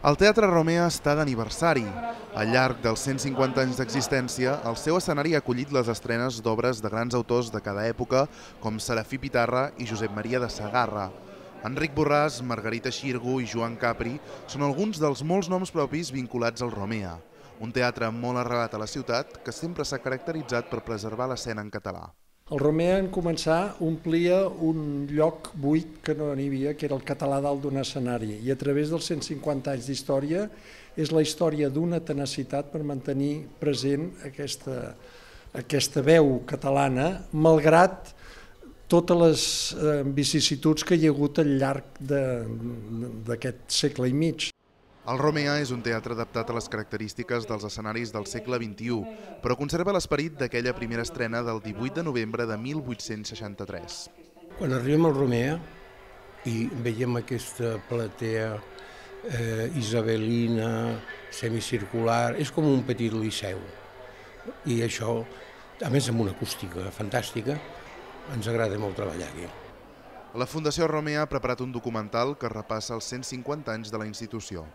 El Teatre Romea està d'aniversari. Al llarg dels 150 anys d'existència, el seu escenari ha acollit les estrenes d'obres de grans autors de cada època, com Serafí Pitarra i Josep Maria de Sagarra. Enric Borràs, Margarita Xirgo i Joan Capri són alguns dels molts noms propis vinculats al Romea, un teatre molt arrelat a la ciutat que sempre s'ha caracteritzat per preservar l'escena en català. El Romea en començar omplia un lloc buit que no n'hi havia, que era el català dalt d'un escenari, i a través dels 150 anys d'història és la història d'una tenacitat per mantenir present aquesta, aquesta veu catalana, malgrat totes les eh, vicissituds que hi ha hagut al llarg d'aquest segle i mig. El Romea és un teatre adaptat a les característiques dels escenaris del segle XXI, però conserva l'esperit d'aquella primera estrena del 18 de novembre de 1863. Quan arribem al Romea i veiem aquesta platea eh, isabelina, semicircular, és com un petit liceu. I això, a més amb una acústica fantàstica, ens agrada molt treballar aquí. La Fundació Romea ha preparat un documental que repassa els 150 anys de la institució.